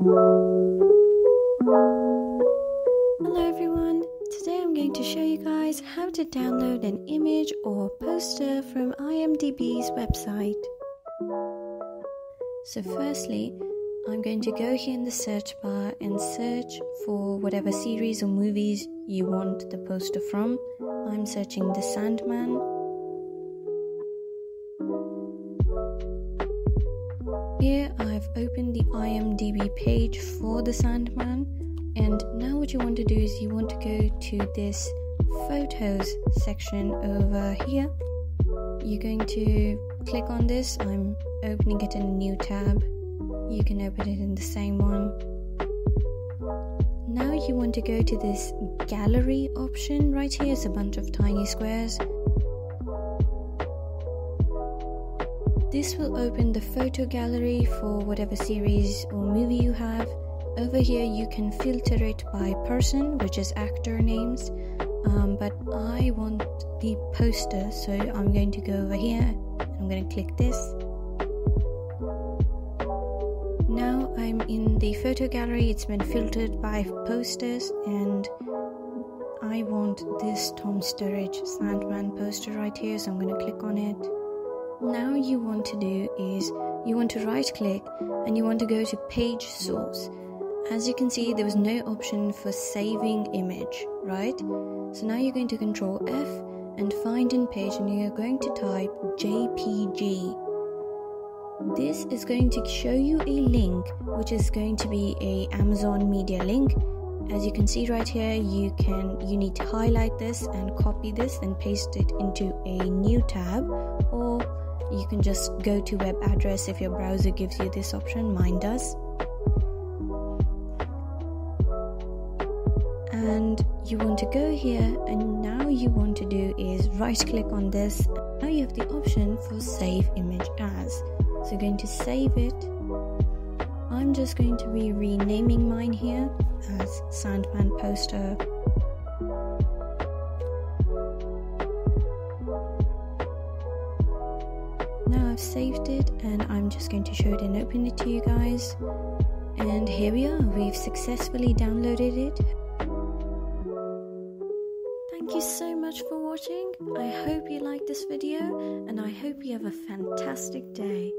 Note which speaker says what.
Speaker 1: Hello everyone, today I'm going to show you guys how to download an image or poster from IMDb's website. So firstly, I'm going to go here in the search bar and search for whatever series or movies you want the poster from. I'm searching The Sandman. I've opened the IMDb page for The Sandman and now what you want to do is you want to go to this photos section over here. You're going to click on this. I'm opening it in a new tab. You can open it in the same one. Now you want to go to this gallery option right here. It's a bunch of tiny squares. This will open the photo gallery for whatever series or movie you have. Over here, you can filter it by person, which is actor names. Um, but I want the poster, so I'm going to go over here. I'm going to click this. Now I'm in the photo gallery. It's been filtered by posters, and I want this Tom Sturridge Sandman poster right here, so I'm going to click on it now you want to do is you want to right click and you want to go to page source. As you can see there was no option for saving image right? So now you're going to control F and find in page and you're going to type JPG this is going to show you a link which is going to be a Amazon media link. As you can see right here you can you need to highlight this and copy this and paste it into a new tab or you can just go to web address if your browser gives you this option. Mine does. And you want to go here and now you want to do is right click on this. Now you have the option for save image as. So you're going to save it. I'm just going to be renaming mine here as Sandman poster Now I've saved it and I'm just going to show it and open it to you guys. And here we are, we've successfully downloaded it. Thank you so much for watching. I hope you liked this video and I hope you have a fantastic day.